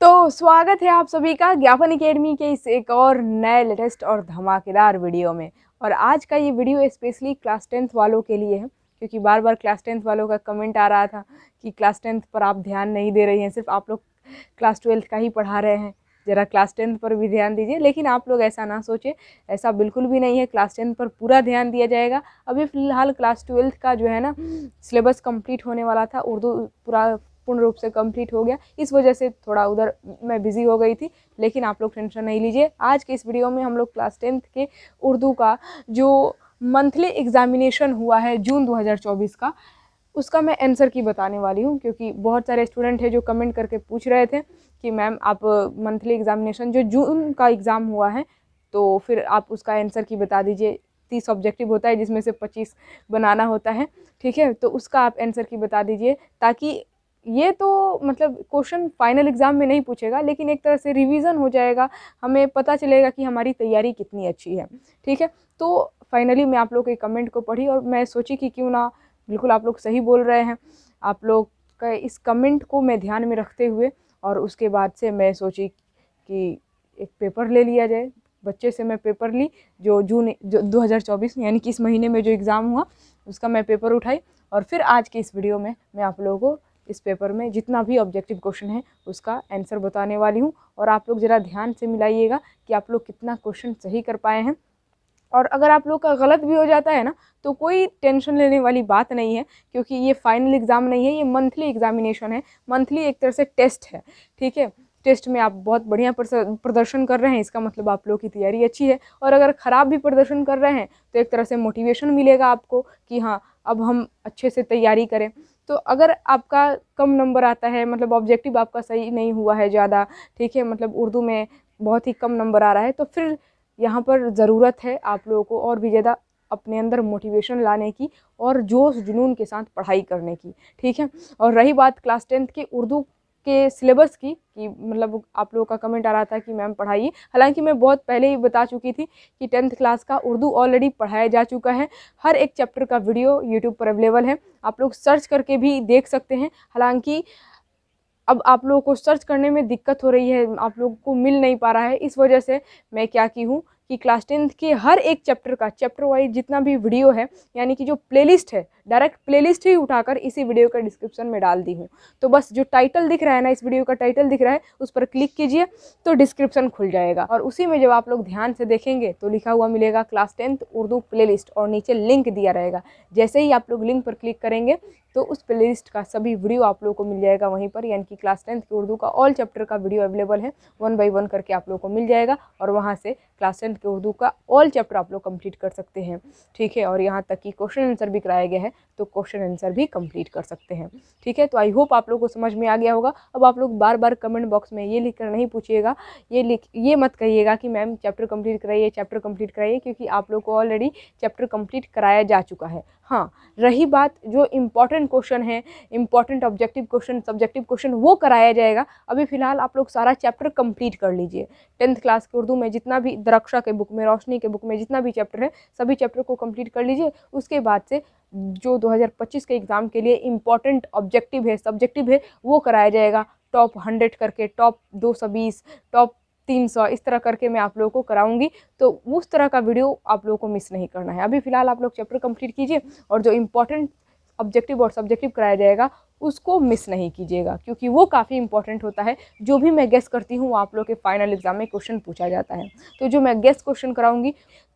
तो स्वागत है आप सभी का ज्ञापन एकेडमी के इस एक और नए लेटेस्ट और धमाकेदार वीडियो में। और आज का ये वीडियो स्पेशली क्लास टेंथ वालों के लिए है, क्योंकि बार बार क्लास टेंथ वालों का कमेंट आ रहा था कि क्लास टेंथ पर आप ध्यान नहीं दे रही हैं, सिर्फ़ आप लोग क्लास ट्वेल्थ का ही पढ़ा रहे हैं। ज़रा क्लास टेंथ पर भी ध्यान दीजिए, लेकिन आप लोग ऐसा ना सोचें, ऐसा बिल्कुल भी नहीं है, क्लास टेंथ पर पूरा ध्यान दिया जाएगा। अभी फ़िलहाल क्लास ट्वेल्थ का जो है ना, सिलेबस कंप्लीट होने वाला था, उर्दू पूरा पूर्ण रूप से कंप्लीट हो गया। इस वजह से थोड़ा उधर मैं बिज़ी हो गई थी, लेकिन आप लोग टेंशन नहीं लीजिए। आज के इस वीडियो में हम लोग क्लास टेंथ के उर्दू का जो मंथली एग्ज़ामिनेशन हुआ है जून 2024 का, उसका मैं आंसर की बताने वाली हूँ, क्योंकि बहुत सारे स्टूडेंट हैं जो कमेंट करके पूछ रहे थे कि मैम आप मंथली एग्ज़ामिनेशन जो जून का एग्ज़ाम हुआ है तो फिर आप उसका आंसर की बता दीजिए। तीस ऑब्जेक्टिव होता है जिसमें से पच्चीस बनाना होता है, ठीक है? तो उसका आप आंसर की बता दीजिए, ताकि ये तो मतलब क्वेश्चन फाइनल एग्ज़ाम में नहीं पूछेगा, लेकिन एक तरह से रिवीजन हो जाएगा, हमें पता चलेगा कि हमारी तैयारी कितनी अच्छी है, ठीक है? तो फाइनली मैं आप लोग के कमेंट को पढ़ी और मैं सोची कि क्यों ना बिल्कुल आप लोग सही बोल रहे हैं। आप लोग का इस कमेंट को मैं ध्यान में रखते हुए और उसके बाद से मैं सोची कि एक पेपर ले लिया जाए। बच्चे से मैं पेपर ली, जो जून, जो 2024 यानी कि इस महीने में जो एग्ज़ाम हुआ, उसका मैं पेपर उठाई और फिर आज के इस वीडियो में मैं आप लोगों को इस पेपर में जितना भी ऑब्जेक्टिव क्वेश्चन है, उसका आंसर बताने वाली हूँ। और आप लोग ज़रा ध्यान से मिलाइएगा कि आप लोग कितना क्वेश्चन सही कर पाए हैं। और अगर आप लोग का गलत भी हो जाता है ना तो कोई टेंशन लेने वाली बात नहीं है, क्योंकि ये फाइनल एग्ज़ाम नहीं है, ये मंथली एग्ज़ामिनेशन है। मंथली एक तरह से टेस्ट है, ठीक है? टेस्ट में आप बहुत बढ़िया प्रदर्शन कर रहे हैं, इसका मतलब आप लोग की तैयारी अच्छी है। और अगर ख़राब भी प्रदर्शन कर रहे हैं तो एक तरह से मोटिवेशन मिलेगा आपको कि हाँ अब हम अच्छे से तैयारी करें। तो अगर आपका कम नंबर आता है मतलब ऑब्जेक्टिव आपका सही नहीं हुआ है ज़्यादा, ठीक है मतलब उर्दू में बहुत ही कम नंबर आ रहा है तो फिर यहाँ पर ज़रूरत है आप लोगों को और भी ज़्यादा अपने अंदर मोटिवेशन लाने की और जोश जुनून के साथ पढ़ाई करने की, ठीक है? और रही बात क्लास टेंथ की उर्दू के सिलेबस की, कि मतलब आप लोगों का कमेंट आ रहा था कि मैम पढ़ाइए। हालाँकि मैं बहुत पहले ही बता चुकी थी कि टेंथ क्लास का उर्दू ऑलरेडी पढ़ाया जा चुका है। हर एक चैप्टर का वीडियो यूट्यूब पर अवेलेबल है। आप लोग सर्च करके भी देख सकते हैं। हालाँकि अब आप लोगों को सर्च करने में दिक्कत हो रही है। आप लोगों को मिल नहीं पा रहा है। इस वजह से मैं क्या की हूँ? कि क्लास टेंथ के हर एक चैप्टर का चैप्टर वाइज जितना भी वीडियो है, यानी कि जो प्लेलिस्ट है डायरेक्ट प्लेलिस्ट ही उठाकर इसी वीडियो का डिस्क्रिप्शन में डाल दी हूँ। तो बस जो टाइटल दिख रहा है ना, इस वीडियो का टाइटल दिख रहा है, उस पर क्लिक कीजिए तो डिस्क्रिप्शन खुल जाएगा। और उसी में जब आप लोग ध्यान से देखेंगे तो लिखा हुआ मिलेगा क्लास टेंथ उर्दू प्ले और नीचे लिंक दिया रहेगा। जैसे ही आप लोग लिंक पर क्लिक करेंगे तो उस प्लेलिस्ट का सभी वीडियो आप लोगों को मिल जाएगा वहीं पर, यानी कि क्लास टेंथ की उर्दू का ऑल चैप्टर का वीडियो अवेलेबल है। वन बाई वन करके आप लोगों को मिल जाएगा और वहाँ से क्लास टेंथ के उर्दू का ऑल चैप्टर आप लोग कंप्लीट कर सकते हैं। ठीक है, और यहाँ तक कि क्वेश्चन आंसर भी कराया गया है तो क्वेश्चन आंसर भी कंप्लीट कर सकते हैं। ठीक है तो आई होप आप लोग को समझ में आ गया होगा। अब आप लोग बार बार कमेंट बॉक्स में ये लिख कर नहीं पूछिएगा। ये लिख, ये मत कहिएगा कि मैम चैप्टर कंप्लीट कराइए चैप्टर कंप्लीट कराइए, क्योंकि आप लोग को ऑलरेडी चैप्टर कंप्लीट कराया जा चुका है। हाँ रही बात जो इंपॉर्टेंट क्वेश्चन है important objective question subjective question वो कराया जाएगा। अभी फ़िलहाल आप लोग सारा चैप्टर कंप्लीट कर लीजिए। टेंथ क्लास के उर्दू में जितना भी दरक्षा के बुक में, रोशनी के बुक में जितना भी चैप्टर है, सभी चैप्टर को कंप्लीट कर लीजिए। उसके बाद से जो 2025 के एग्ज़ाम के लिए इंपॉर्टेंट ऑब्जेक्टिव है सब्जेक्टिव है, वो कराया जाएगा। टॉप हंड्रेड करके टॉप दो सौ बीस टॉप तीन सौ, इस तरह करके मैं आप लोगों को कराऊँगी। तो उस तरह का वीडियो आप लोगों को मिस नहीं करना है। अभी फ़िलहाल आप लोग चैप्टर कंप्लीट कीजिए और जो इम्पोर्टेंट ऑब्जेक्टिव और सब्जेक्टिव कराया जाएगा, उसको मिस नहीं कीजिएगा, क्योंकि वो काफ़ी इंपॉर्टेंट होता है। जो भी मैं गेस करती हूँ, आप लोग के फाइनल एग्ज़ाम में क्वेश्चन पूछा जाता है। तो जो मैं गेस्ट क्वेश्चन कराऊँगी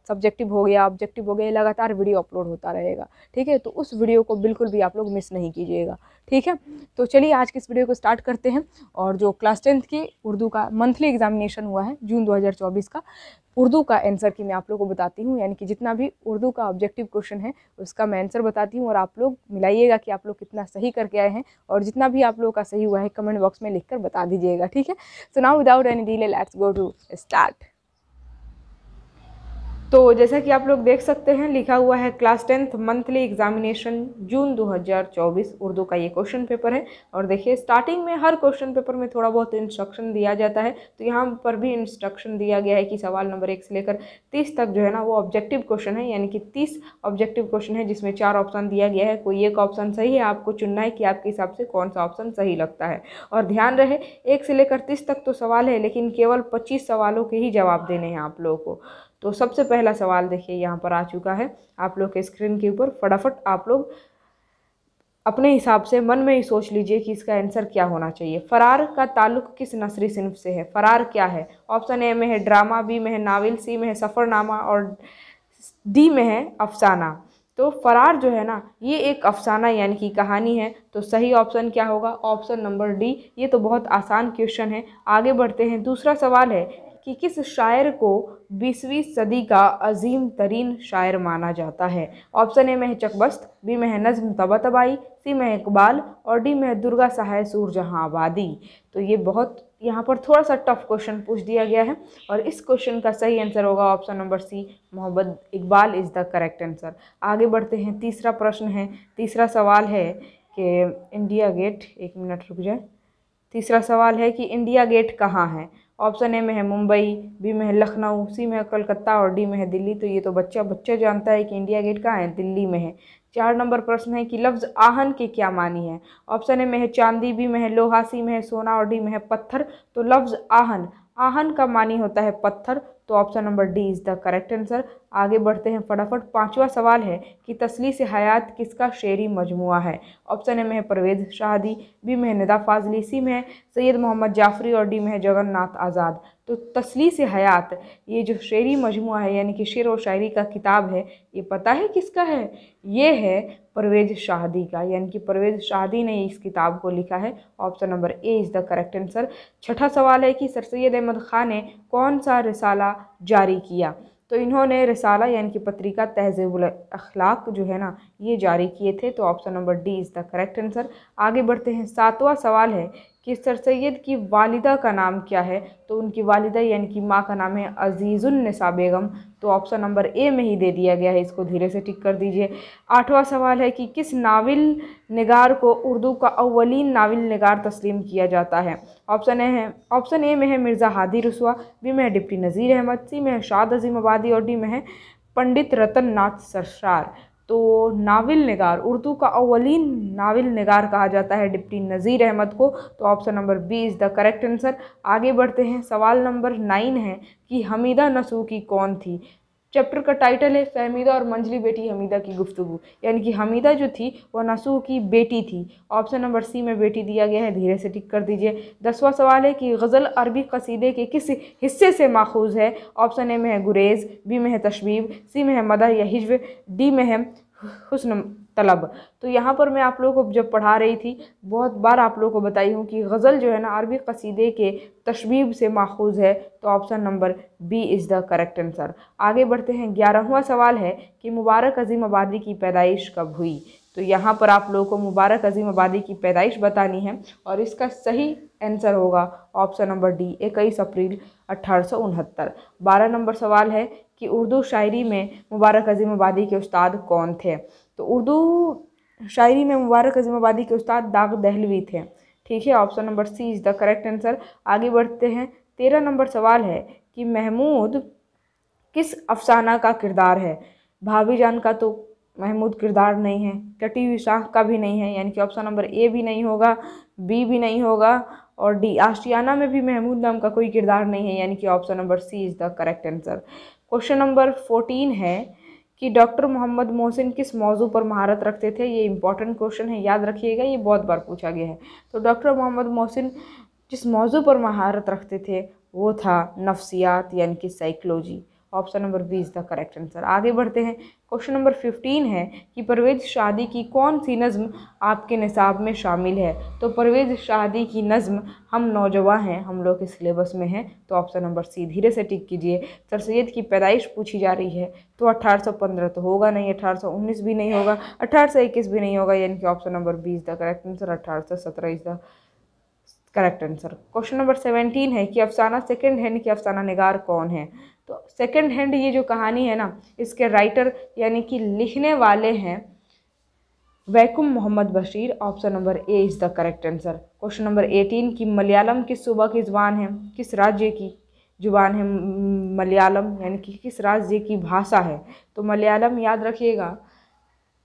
सब्जेक्टिव हो गया ऑब्जेक्टिव हो गया लगातार वीडियो अपलोड होता रहेगा, ठीक है? तो उस वीडियो को बिल्कुल भी आप लोग मिस नहीं कीजिएगा, ठीक है? तो चलिए आज की इस वीडियो को स्टार्ट करते हैं और जो क्लास टेंथ की उर्दू का मंथली एग्जामिनेशन हुआ है, जून 2024 का, उर्दू का आंसर की मैं आप लोग को बताती हूँ, यानी कि जितना भी उर्दू का ऑब्जेक्टिव क्वेश्चन है, उसका मैं आंसर बताती हूँ और आप लोग मिलाइएगा कि आप लोग कितना सही करके आए हैं और जितना भी आप लोगों का सही हुआ है कमेंट बॉक्स में लिख बता दीजिएगा, ठीक है? So now without any delay let's go to start तो जैसा कि आप लोग देख सकते हैं, लिखा हुआ है class tenth monthly examination June 2024 Urdu का ये क्वेश्चन पेपर है। और देखिए स्टार्टिंग में हर क्वेश्चन पेपर में थोड़ा बहुत इंस्ट्रक्शन दिया जाता है। तो यहाँ पर भी इंस्ट्रक्शन दिया गया है कि सवाल नंबर एक से लेकर तीस तक जो है ना, वो ऑब्जेक्टिव क्वेश्चन है। यानी कि तीस ऑब्जेक्टिव क्वेश्चन है, जिसमें चार ऑप्शन दिया गया है। कोई एक ऑप्शन सही है, आपको चुनना है कि आपके हिसाब से कौन सा ऑप्शन सही लगता है। और ध्यान रहे, एक से लेकर तीस तक तो सवाल है, लेकिन केवल पच्चीस सवालों के ही जवाब देने हैं आप लोगों को। तो सबसे पहला सवाल देखिए यहाँ पर आ चुका है। आप लोग के स्क्रीन के ऊपर फटाफट आप लोग अपने हिसाब से मन में ही सोच लीजिए कि इसका आंसर क्या होना चाहिए। फरार का ताल्लुक किस नसरी सिनफ से है? फरार क्या है? ऑप्शन ए में है ड्रामा, बी में है नावल, सी में है सफ़रनामा और डी में है अफसाना। तो फरार जो है ना, ये एक अफसाना यानी कि कहानी है। तो सही ऑप्शन क्या होगा? Option number D. ये तो बहुत आसान क्वेश्चन है। आगे बढ़ते हैं। दूसरा सवाल है कि किस शायर को बीसवीं सदी का अजीम तरीन शायर माना जाता है। ऑप्शन ए में है चकबस्त, बी में है नज्म तबातबाई, सी में इकबाल और डी में दुर्गा सहाय सूरजहाँ आबादी तो ये बहुत यहाँ पर थोड़ा सा टफ क्वेश्चन पूछ दिया गया है और इस क्वेश्चन का सही आंसर होगा option number C Mohammad Iqbal is the correct answer आगे बढ़ते हैं, तीसरा प्रश्न है, तीसरा सवाल है कि इंडिया गेट, एक मिनट रुक जाए। तीसरा सवाल है कि इंडिया गेट कहाँ है? ऑप्शन ए में है मुंबई, बी में है लखनऊ, सी में है कलकत्ता और डी में है दिल्ली। तो ये तो बच्चा बच्चा जानता है कि इंडिया गेट कहाँ है? दिल्ली में है। चार नंबर प्रश्न है कि लफ्ज़ आहन के क्या मानी है? ऑप्शन ए में है चांदी, बी में है लोहा, सी में है सोना और डी में है पत्थर। तो लफ्ज़ आहन आहन का मानी होता है पत्थर। तो option number D is the correct answer आगे बढ़ते हैं फटाफट। पांचवा सवाल है कि तसली से हयात किसका शेरी मजमुआ है? ऑप्शन ए में है परवेज शाहदी बी में है निदा फाजली सी में है सैयद मोहम्मद जाफरी और डी में है जगन्नाथ आज़ाद। तो तसली से हयात, ये जो शेरी मजमु है, यानी कि शेर व शायरी का किताब है, ये पता है किसका है? ये है परवेज़ शाहदी का, यानी कि परवेज़ शाहदी ने इस किताब को लिखा है। Option number A is the correct answer छठा सवाल है कि सर सैद अहमद ख़ान ने कौन सा रिसाला जारी किया। तो इन्होंने रसाला यानी कि पत्रिका तहजीबुल अखलाक जो है ना, ये जारी किए थे। तो option number D is the correct answer आगे बढ़ते हैं। सातवां सवाल है कि सर सैद की वालिदा का नाम क्या है? तो उनकी वालिदा यानी कि माँ का नाम है अजीज़ुलनसा बेगम। तो ऑप्शन नंबर ए में ही दे दिया गया है, इसको धीरे से टिक कर दीजिए। आठवां सवाल है कि किस नाविल नगार को उर्दू का अवलिन नाविल नगार तस्लीम किया जाता है? ऑप्शन ए है, ऑप्शन ए में है मिर्ज़ा हादी रसुआ बी में है डिप्टी नज़ीर अहमद, सी में है शाद अजीम आबादी और डी में है पंडित रतन नाथ सरशार तो नाविल नगार, उर्दू का अवलिन नाविल नगार कहा जाता है डिप्टी नज़ीर अहमद को। तो option number B is the correct answer. आगे बढ़ते हैं। सवाल नंबर नाइन है कि हमीदा नसूकी कौन थी? चैप्टर का टाइटल है फहमीदा और मंजली बेटी हमीदा की गुफ्तु यानी कि हमीदा जो थी वह नसू की बेटी थी। ऑप्शन नंबर सी में बेटी दिया गया है, धीरे से टिक कर दीजिए। दसवां सवाल है कि गज़ल अरबी कसीदे के किस हिस्से से माखूज है? ऑप्शन ए में है गुरेज़ बी में है तशबीब सी में है मदा या हिजव डी में है हुस्न तलब। तो यहाँ पर मैं आप लोगों को जब पढ़ा रही थी, बहुत बार आप लोगों को बताई हूँ कि गज़ल जो है ना अरबी कसीदे के तशबीब से माखूज है। तो option number B is the correct answer. आगे बढ़ते हैं। ग्यारहवा सवाल है कि मुबारक अजीम आबादी की पैदाइश कब हुई? तो यहाँ पर आप लोगों को मुबारक अजीम आबादी की पैदाइश बतानी है और इसका सही आंसर होगा ऑप्शन नंबर डी, इक्कीस अप्रैल अट्ठारह बारह नंबर सवाल है कि उर्दू शायरी में मुबारक अजीम आबादी के उस्ताद कौन थे? तो उर्दू शायरी में मुबारक अजीम आबादी के उस्ताद दाग दहलवी थे। ठीक है, option number C is the correct answer. आगे बढ़ते हैं। तेरह नंबर सवाल है कि महमूद किस अफसाना का किरदार है? भाभी जान का तो महमूद किरदार नहीं है कटी हुई शाख का भी नहीं है, यानी कि ऑप्शन नंबर ए भी नहीं होगा, बी भी नहीं होगा, और डी, आशियाना में भी महमूद नाम का कोई किरदार नहीं है, यानी कि option number C is the correct answer. Question number fourteen है कि डॉक्टर मोहम्मद मोहसिन किस मौजू पर महारत रखते थे, ये इंपॉर्टेंट क्वेश्चन है, याद रखिएगा, ये बहुत बार पूछा गया है। तो डॉक्टर मोहम्मद मोहसिन जिस मौजू पर महारत रखते थे, वो था नफ्सियात, यानी कि psychology option number B is the correct answer. आगे बढ़ते हैं। क्वेश्चन नंबर फिफ्टीन है कि परवेज़ शादी की कौन सी नज़म आपके निसाब में शामिल है? तो परवेज़ शादी की नज़म हम नौजवान हैं, हम लोग के सिलेबस में हैं तो ऑप्शन नंबर सी, धीरे से टिक कीजिए। सर सैद की पैदाइश पूछी जा रही है तो 1815 तो होगा नहीं 1819 भी नहीं होगा 1821 भी नहीं होगा, यानी कि option number B is the correct answer, अठारह is the correct answer. Question number seventeen है कि अफसाना सेकेंड हैंड की अफसाना निगार कौन है? तो सेकंड हैंड ये जो कहानी है ना, इसके राइटर यानी कि लिखने वाले हैं Vaikom Mohammad Basheer option number A is the correct answer question number eighteen की मलयालम किस सूबा की ज़ुबान है? किस राज्य की ज़ुबान है? मलयालम, यानी कि किस राज्य की भाषा है? तो मलयालम याद रखिएगा,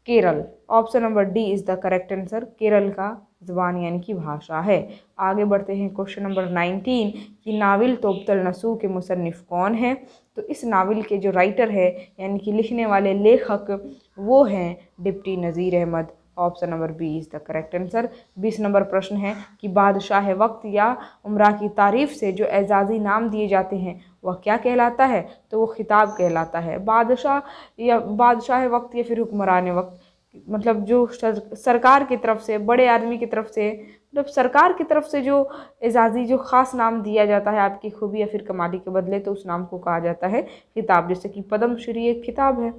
Kerala. Option number D is the correct answer Kerala का ज़बान यानी कि भाषा है। आगे बढ़ते हैं क्वेश्चन नंबर नाइनटीन, कि नाविल तोबतल नसू के मुसनफ़ कौन है? तो इस नावल के जो राइटर है, यानी कि लिखने वाले लेखक, वो हैं deputy Nazir Ahmad. Option number B is the correct answer. बीस नंबर प्रश्न है कि बादशाह वक्त या उम्र की तारीफ़ से जो एजाज़ी नाम दिए जाते हैं, वह क्या कहलाता है? तो वो खिताब कहलाता है। बादशाह या बादशाह वक्त या फिर हुक्मरान वक्त। मतलब जो सरकार की तरफ़ से, बड़े आदमी की तरफ़ से मतलब सरकार की तरफ़ से जो एजाज़ी, जो ख़ास नाम दिया जाता है आपकी खूबी या फिर कमाली के बदले तो उस नाम को कहा जाता है किताब जैसे कि पद्म श्री एक खिताब है।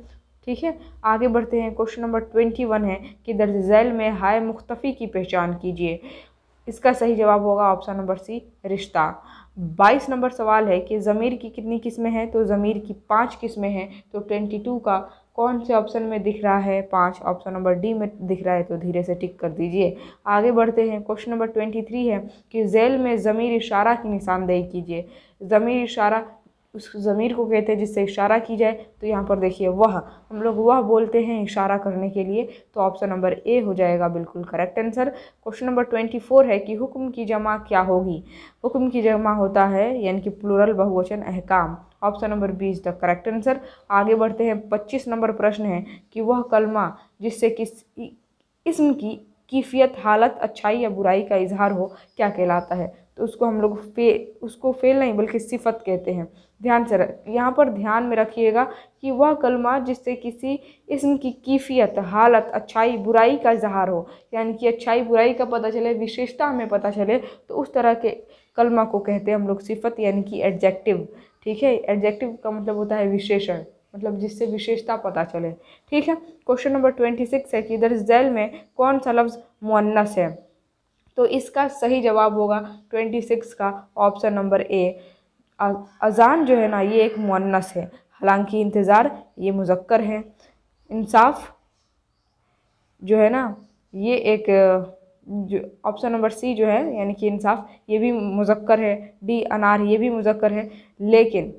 ठीक है? आगे बढ़ते हैं। क्वेश्चन नंबर ट्वेंटी वन है कि दर्ज झैल में हाय मुख्तफ़ी की पहचान कीजिए। इसका सही जवाब होगा ऑप्शन नंबर सी, रिश्ता। बाईस नंबर सवाल है कि ज़मीर की कितनी किस्में हैं? तो ज़मीर की पाँच किस्में हैं तो ट्वेंटी टू का कौन से ऑप्शन में दिख रहा है? पाँच। ऑप्शन नंबर डी में दिख रहा है तो धीरे से टिक कर दीजिए। आगे बढ़ते हैं। क्वेश्चन नंबर ट्वेंटी थ्री है कि जेल में ज़मीर इशारा की निशानदेही कीजिए। ज़मीर इशारा, उस ज़मीर को कहते हैं जिससे इशारा की जाए। तो यहाँ पर देखिए, वह, हम लोग वह बोलते हैं इशारा करने के लिए। तो ऑप्शन नंबर ए हो जाएगा बिल्कुल correct answer. Question number twenty four है कि हुक्म की जमा क्या होगी? हुक्म की जमा होता है, यानी कि प्लूरल बहुवचन अहकाम। Option number B is the correct answer. आगे बढ़ते हैं, पच्चीस नंबर प्रश्न है कि वह कलमा जिससे किस इसम की कीफियत, हालत, अच्छाई या बुराई का इजहार हो, क्या कहलाता है? तो उसको हम लोग फे उसको फेल नहीं, बल्कि सिफत कहते हैं। ध्यान से यहाँ पर ध्यान में रखिएगा कि वह कलमा जिससे किसी इसम की कीफियत, हालत, अच्छाई, बुराई का इजहार हो। यानी कि अच्छाई, बुराई का पता चले, विशेषता हमें पता चले तो उस तरह के कलमा को कहते हैं हम लोग सिफत, यानी कि एडजेक्टिव। ठीक है? एडजेक्टिव का मतलब होता है विशेषण मतलब जिससे विशेषता पता चले। ठीक है? क्वेश्चन नंबर ट्वेंटी सिक्स है कि इधर जैल में कौन सा लफ्ज़ मुन्नस है? तो इसका सही जवाब होगा ट्वेंटी सिक्स का ऑप्शन नंबर ए अज़ान जो है ना, ये एक मुन्नस है। हालाँकि इंतज़ार, ये मुजक्कर है। इंसाफ जो है ना, ये एक जो ऑप्शन नंबर सी जो है, यानी कि इंसाफ, ये भी मुजक्कर है डी अनार, ये भी मुजक्कर है। लेकिन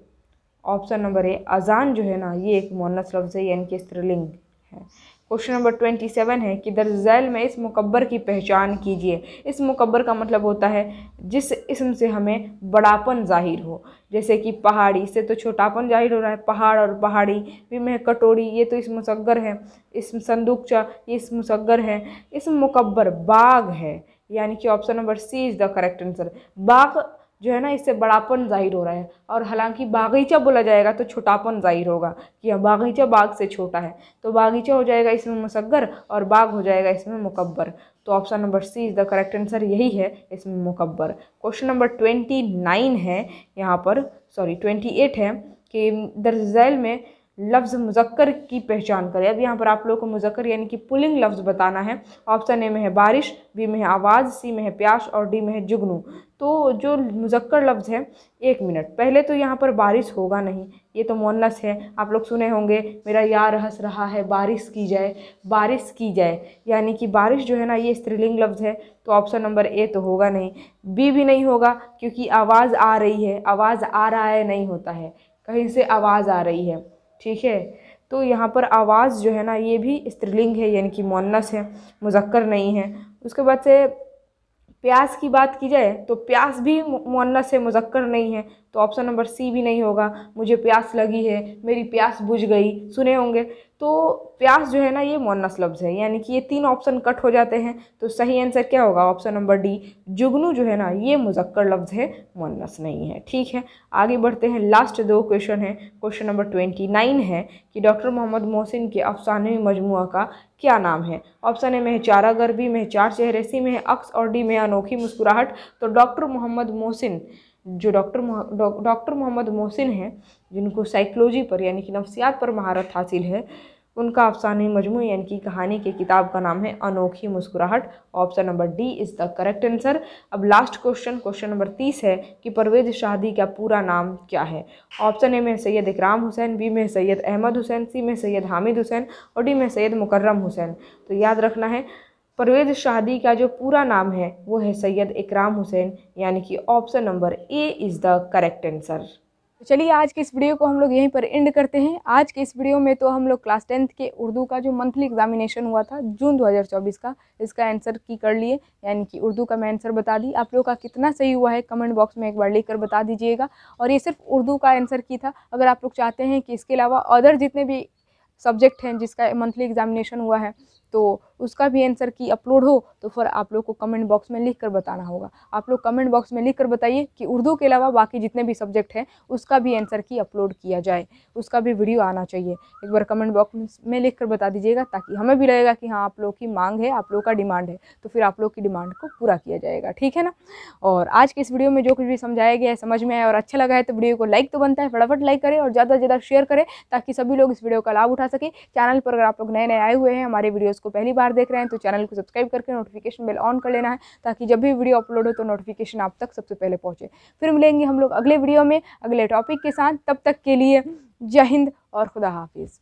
ऑप्शन नंबर ए अज़ान जो है ना, ये एक मोनस लफ्ज़ है, यानी कि स्त्रीलिंग है। क्वेश्चन नंबर ट्वेंटी सेवन है कि दरजैल में इस मुकबर की पहचान कीजिए। इस मुकबर का मतलब होता है जिस इसम से हमें बड़ापन ज़ाहिर हो। जैसे कि पहाड़ी से तो छोटापन ज़ाहिर हो रहा है, पहाड़ और पहाड़ी भी में कटोरी, ये तो इस मुसगर है। इस संदूकचा, ये इस मुसगर है। इस मुकबर बाग है, यानी कि option number C is the correct answer. बाग जो है ना, इससे बड़ापन ज़ाहिर हो रहा है। और हालाँकि बागीचा बोला जाएगा तो छोटापन ज़ाहिर होगा कि यह बागीचा बाग से छोटा है। तो बागीचा हो जाएगा इसमें मुसगर और बाग हो जाएगा इसमें मुकब्बर। तो option number C is the correct answer, यही है इसमें मुकब्बर। क्वेश्चन नंबर ट्वेंटी नाइन है यहाँ पर, सॉरी ट्वेंटी एट है कि दरजैल में लफ्ज़ मुजक्कर की पहचान करें। अब यहाँ पर आप लोगों को मुजक्कर यानी कि पुलिंग लफ्ज़ बताना है। ऑप्शन ए में है बारिश बी में है आवाज़ सी में है प्यास और डी में है जुगनू। तो जो मुजक्कर लफ्ज़ है, एक मिनट। पहले तो यहाँ पर बारिश होगा नहीं, ये तो मोनस है। आप लोग सुने होंगे, मेरा यार हंस रहा है, बारिश की जाए, बारिश की जाए। यानी कि बारिश जो है ना, ये स्त्रीलिंग लफ्ज़ है तो ऑप्शन नंबर ए तो होगा नहीं। बी भी नहीं होगा, क्योंकि आवाज़ आ रही है, आवाज़ आ रहा है, नहीं होता है। कहीं से आवाज़ आ रही है। ठीक है? तो यहाँ पर आवाज़ जो है ना, ये भी स्त्रीलिंग है, यानी कि मोनस है, मुजक्कर नहीं है। उसके बाद से प्यास की बात की जाए तो प्यास भी मुन्नस है, मुजक्कर नहीं है। तो ऑप्शन नंबर सी भी नहीं होगा। मुझे प्यास लगी है, मेरी प्यास बुझ गई। सुने होंगे। तो प्यास जो है ना, ये मोनस लफ्ज़ है। यानी कि ये तीन ऑप्शन कट हो जाते हैं। तो सही आंसर क्या होगा? ऑप्शन नंबर डी जुगनू जो है ना, ये मुजक्कर लफ्ज़ है। मोनस नहीं है। ठीक है। आगे बढ़ते हैं। लास्ट दो क्वेश्चन है। क्वेश्चन नंबर ट्वेंटी नाइन है कि डॉक्टर मोहम्मद मोहसिन के अफसानवी मजमू का क्या नाम है? ऑप्शन है चारा गर्बी में चार चेहरे, सी, में है अक्स और डी, में अनोखी मुस्कुराहट। तो डॉक्टर मोहम्मद मोहसिन जो डॉक्टर डॉक्टर मोहम्मद मोहसिन हैं, जिनको साइकोलॉजी पर यानी कि नफ्सियात पर महारत हासिल है, उनका अफसानी मजमू यानी कि कहानी की किताब का नाम है अनोखी मुस्कुराहट। Option number D is the correct answer. अब लास्ट क्वेश्चन क्वेश्चन नंबर तीस है कि परवेज शादी का पूरा नाम क्या है? ऑप्शन ए में सैयद इकराम हुसैन, बी में सैयद अहमद हुसैन, सी में सैयद हामिद हुसैन और डी में सैयद मुकर्रम हुसैन। तो याद रखना है परवेज शादी का जो पूरा नाम है, वो है सैयद इकराम हुसैन, यानी कि option number A is the correct answer तो चलिए, आज के इस वीडियो को हम लोग यहीं पर एंड करते हैं। आज के इस वीडियो में तो हम लोग क्लास टेंथ के उर्दू का जो मंथली एग्जामिनेशन हुआ था, जून 2024 का, इसका आंसर की कर लिए। यानी कि उर्दू का मैं आंसर बता दी। आप लोग का कितना सही हुआ है कमेंट बॉक्स में एक बार लिख कर बता दीजिएगा। और ये सिर्फ़ उर्दू का आंसर की था। अगर आप लोग चाहते हैं कि इसके अलावा अदर जितने भी सब्जेक्ट हैं जिसका मंथली एग्जामिनेशन हुआ है तो उसका भी आंसर की अपलोड हो तो फिर आप लोग को कमेंट बॉक्स में लिख कर बताना होगा। आप लोग कमेंट बॉक्स में लिख कर बताइए कि उर्दू के अलावा बाकी जितने भी सब्जेक्ट हैं, उसका भी आंसर की अपलोड किया जाए। उसका भी वीडियो आना चाहिए। एक बार कमेंट बॉक्स में लिख कर बता दीजिएगा, ताकि हमें भी लगेगा कि हाँ आप लोग की मांग है, आप लोग का डिमांड है। तो फिर आप लोग की डिमांड को पूरा किया जाएगा, ठीक है ना? और आज के इस वीडियो में जो कुछ भी समझाया गया है, समझ में आया और अच्छा लगा है तो वीडियो को लाइक तो बनता है, फटाफट लाइक करें और ज़्यादा से ज़्यादा शेयर करें, ताकि सभी लोग इस वीडियो का लाभ उठा सके। चैनल पर अगर आप लोग नए नए आए हुए हैं, हमारे वीडियोज़ को पहली बार देख रहे हैं तो चैनल को सब्सक्राइब करके नोटिफिकेशन बेल ऑन कर लेना है, ताकि जब भी वीडियो अपलोड हो तो नोटिफिकेशन आप तक सबसे पहले पहुँचे। फिर मिलेंगे हम लोग अगले वीडियो में, अगले टॉपिक के साथ। तब तक के लिए जय हिंद और खुदा हाफिज़।